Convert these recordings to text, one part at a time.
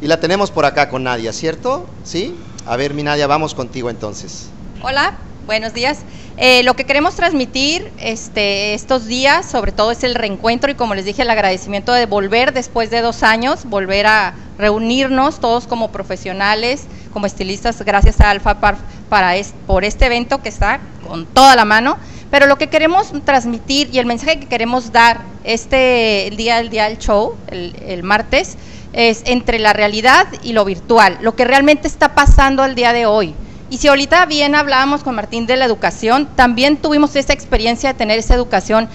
Y la tenemos por acá con Nadia, ¿cierto? ¿Sí? A ver, mi Nadia, vamos contigo entonces. Hola, buenos días. Eh, lo que queremos transmitir este, estos días, sobre todo, es el reencuentro y, como les dije, el agradecimiento de volver después de dos años, volver a reunirnos todos como profesionales, como estilistas, gracias a Alfa para por este evento que está con toda la mano. Pero lo que queremos transmitir y el mensaje que queremos dar este el día del día del show, el, el martes, es entre la realidad y lo virtual, lo que realmente está pasando al día de hoy. Y si ahorita bien hablábamos con Martín de la educación, también tuvimos esa experiencia de tener esa educación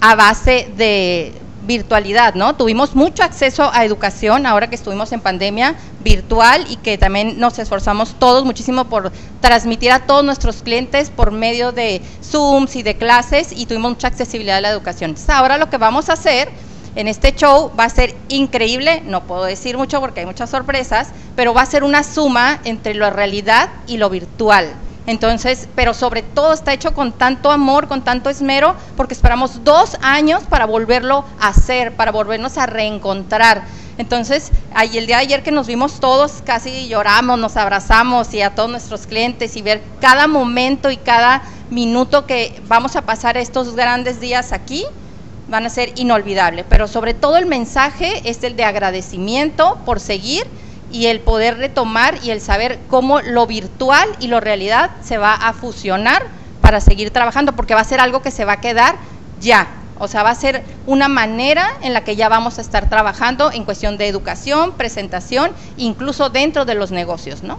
a base de virtualidad, ¿no? Tuvimos mucho acceso a educación ahora que estuvimos en pandemia virtual y que también nos esforzamos todos muchísimo por transmitir a todos nuestros clientes por medio de Zooms y de clases y tuvimos mucha accesibilidad a la educación. Entonces, ahora lo que vamos a hacer en este show va a ser increíble, no puedo decir mucho porque hay muchas sorpresas, pero va a ser una suma entre la realidad y lo virtual. Entonces, pero sobre todo está hecho con tanto amor, con tanto esmero, porque esperamos dos años para volverlo a hacer, para volvernos a reencontrar. Entonces, ahí el día de ayer que nos vimos todos, casi lloramos, nos abrazamos y a todos nuestros clientes y ver cada momento y cada minuto que vamos a pasar estos grandes días aquí, van a ser inolvidables, pero sobre todo el mensaje es el de agradecimiento por seguir y el poder retomar y el saber cómo lo virtual y lo realidad se va a fusionar para seguir trabajando, porque va a ser algo que se va a quedar ya. O sea, va a ser una manera en la que ya vamos a estar trabajando en cuestión de educación, presentación, incluso dentro de los negocios, ¿no?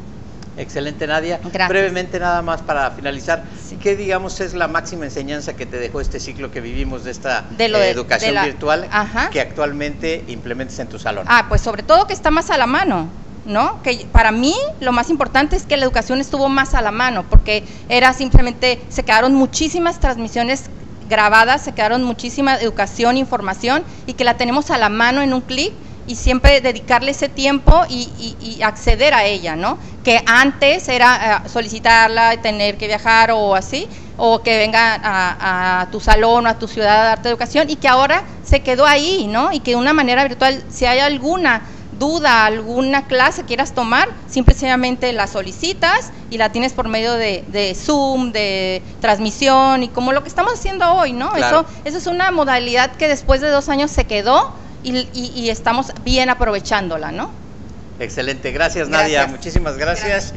Excelente, Nadia. Brevemente, nada más para finalizar, ¿qué digamos es la máxima enseñanza que te dejó este ciclo que vivimos de esta eh, educación virtual que actualmente implementes en tu salón? Ah, pues sobre todo que está más a la mano. ¿no? Que para mí lo más importante es que la educación estuvo más a la mano, porque era simplemente, se quedaron muchísimas transmisiones grabadas, se quedaron muchísima educación, información, y que la tenemos a la mano en un clic y siempre dedicarle ese tiempo y, acceder a ella, ¿no? Que antes era eh, solicitarla, tener que viajar o así, o que venga a, tu salón o a tu ciudad a darte educación y que ahora se quedó ahí, ¿no? Y que de una manera virtual, si hay alguna duda, alguna clase quieras tomar, simplemente la solicitas y la tienes por medio de, Zoom, de transmisión y como lo que estamos haciendo hoy, ¿no? Eso, eso es una modalidad que después de dos años se quedó y, estamos bien aprovechándola, ¿no? Excelente, gracias, Nadia, muchísimas gracias.